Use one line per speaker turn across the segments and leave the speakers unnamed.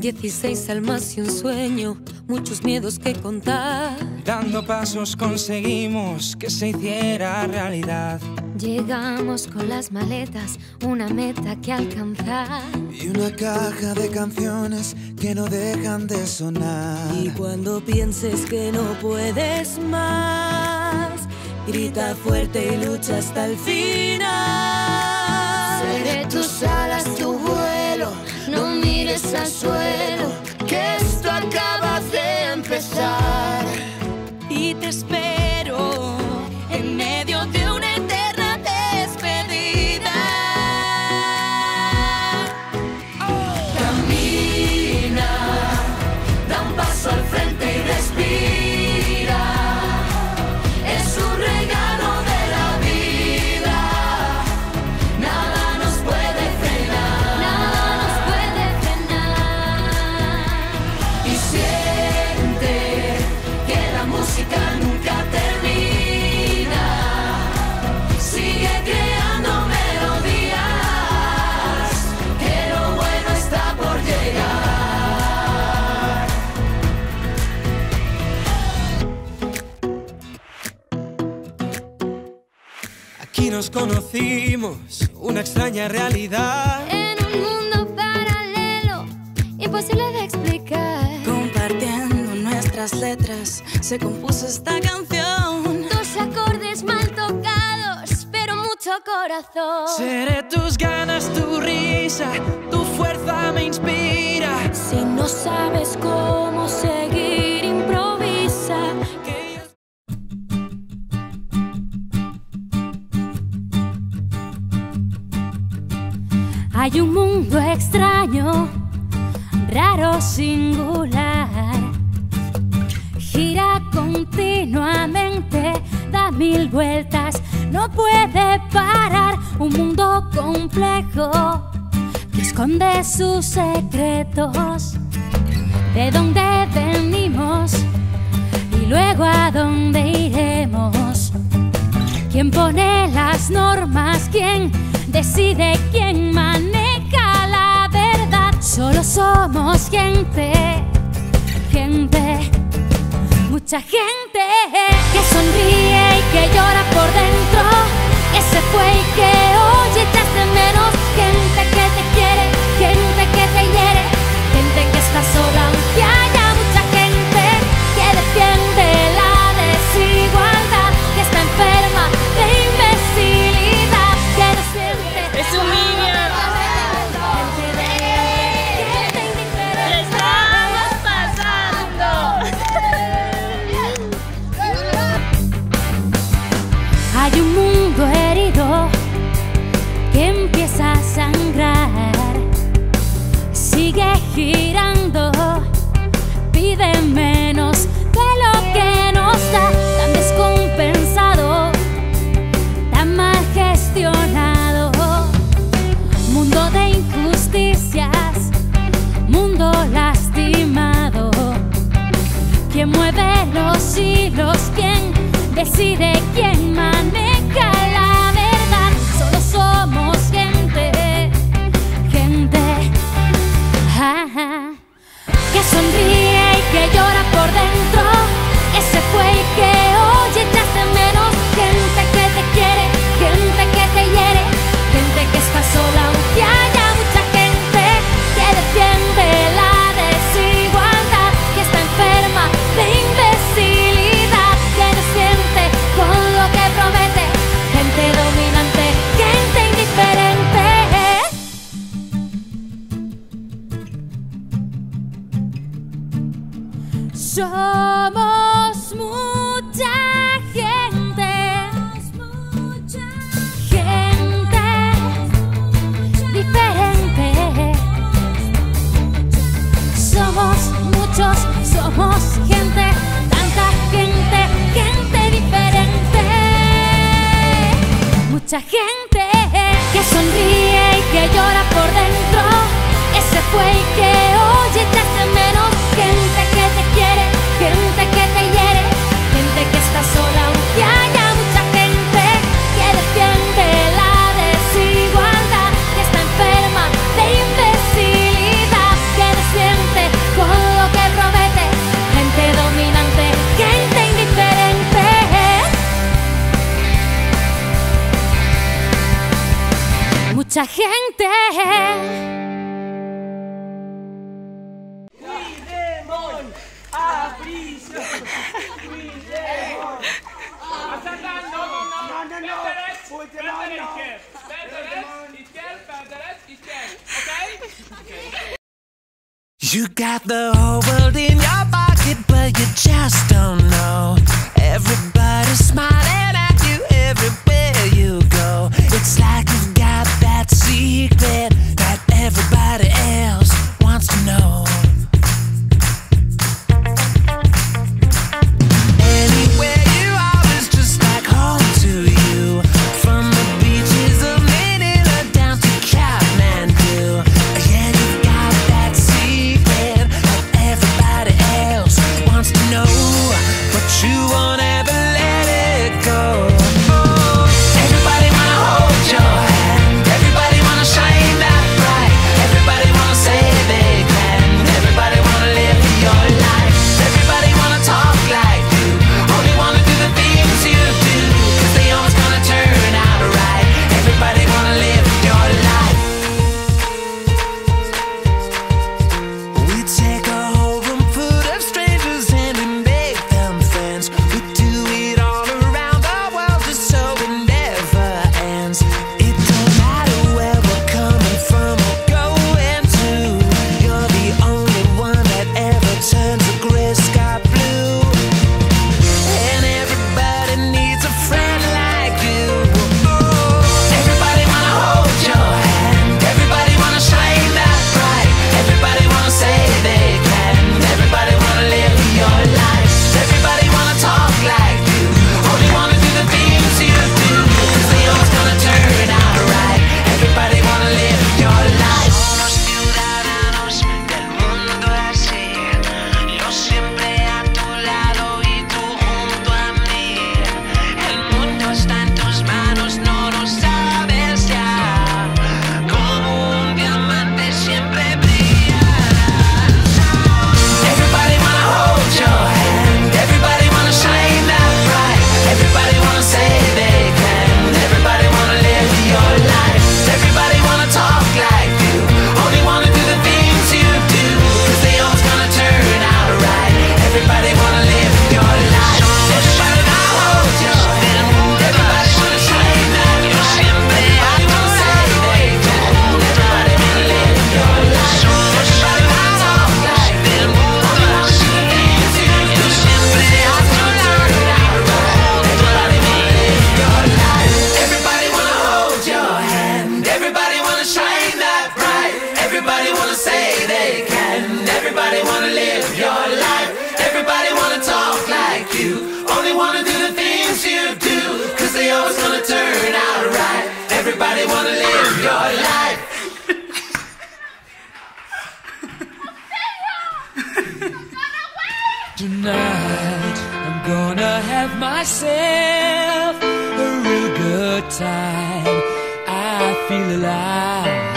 16 almas y un sueño, muchos miedos que contar.
Dando pasos conseguimos que se hiciera realidad.
Llegamos con las maletas, una meta que alcanzar.
Y una caja de canciones que no dejan de sonar.
Y cuando pienses que no puedes más, grita fuerte y lucha hasta el final.
Seré tus alas, tu no mires al suelo, que esto acaba de empezar.
Y te espero
nos
conocimos, una extraña realidad.
En un mundo paralelo, imposible de explicar.
Compartiendo nuestras letras, se compuso esta canción.
Dos acordes mal tocados, pero mucho corazón.
Seré tus ganas, tu risa, tu fuerza me inspira.
Si no sabes cómo seguir, Hay un mundo extraño, raro, singular. Gira continuamente, da mil vueltas, no puede parar. Un mundo complejo que esconde sus secretos. De dónde venimos y luego a dónde iremos. ¿Quién pone las normas? ¿Quién decide? ¿Quién maneja la verdad? Solo somos gente, gente, mucha gente que sonríe y que llora por dentro, que se fue y que oye y te hace menos. ¿Quién decide? ¿Quién maneja Mucha gente que sonríe y que llora por dentro, que se fue y que oye
You got the whole world in your pocket, but you just don't know. Everybody's smiling.
myself a real good time. I feel alive.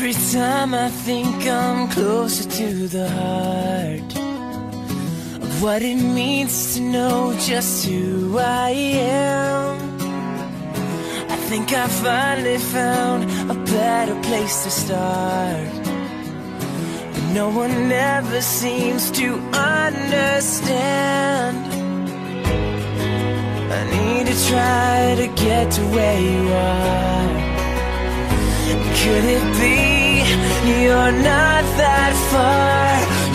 Every time I think I'm closer to the heart of what it means to know just who I am. I think I finally found a better place to start. But no one ever seems to understand. I need to try to get to where you are. Could it be you're not that far?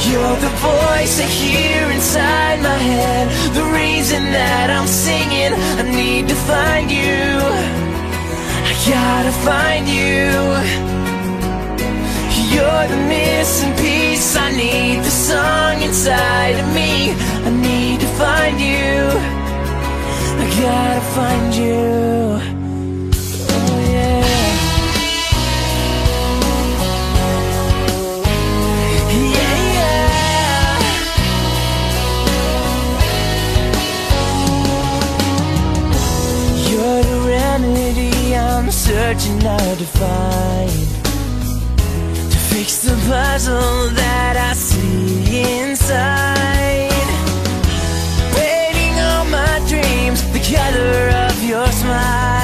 You're the voice I hear inside my head. The reason that I'm singing, I need to find you. I gotta find you. You're the missing piece. I need the song inside of me. I need to find you. I gotta find you. Searching hard to find To fix the puzzle that I see inside. Waiting on my dreams, the color of your smile